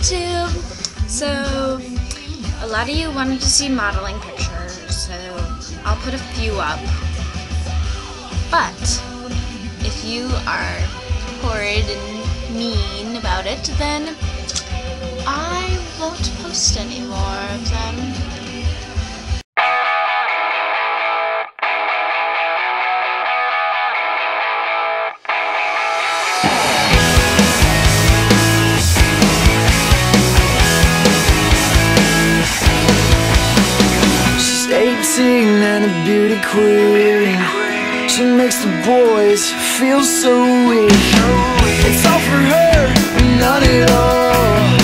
YouTube! So, a lot of you wanted to see modeling pictures, so I'll put a few up. But, if you are horrid and mean about it, then I won't post any more of them. 18 and a beauty queen She makes the boys feel so weak It's all for her, none at all.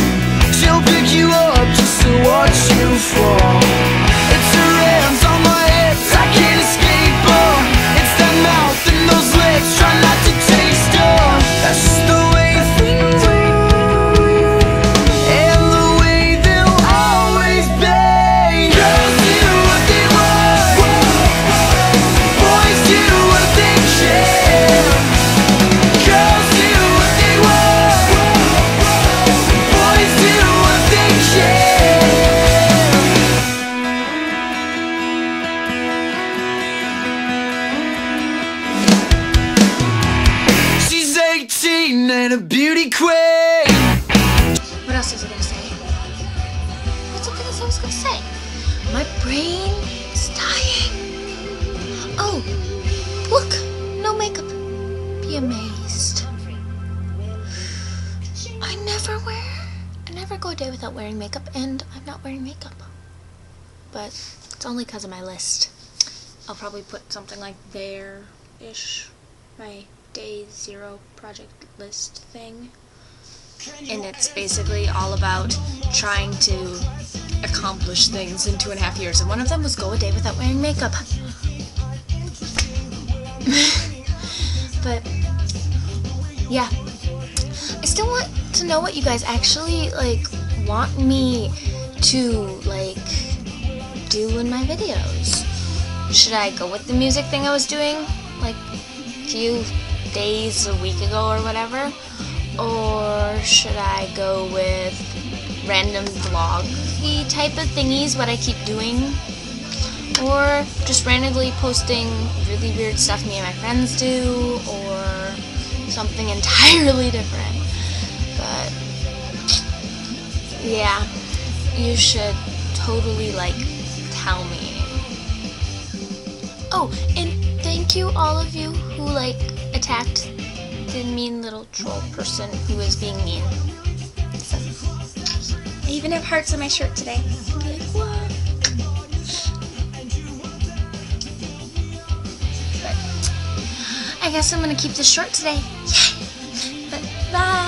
She'll pick you up just to watch you fall 18 and a beauty queen What else was I gonna say? What's something else I was gonna say? My brain is dying. Oh, look, no makeup. Be amazed. I never wear, I never go a day without wearing makeup, and I'm not wearing makeup. But it's only because of my list. I'll probably put something like there-ish, my day zero project list thing and it's basically all about trying to accomplish things in two and a half years. And one of them was go a day without wearing makeup. but yeah, I still want to know what you guys actually like want me to like do in my videos. Should I go with the music thing I was doing like a few days a week ago or whatever? Or should I go with random vloggy type of thingies, what I keep doing? Or just randomly posting really weird stuff me and my friends do, or something entirely different. But yeah, you should totally like tell me. Oh, and thank you all of you who like attacked the mean little troll person who was being mean. So, I even have hearts on my shirt today. like? But I guess I'm gonna keep this short today. Yay! But bye.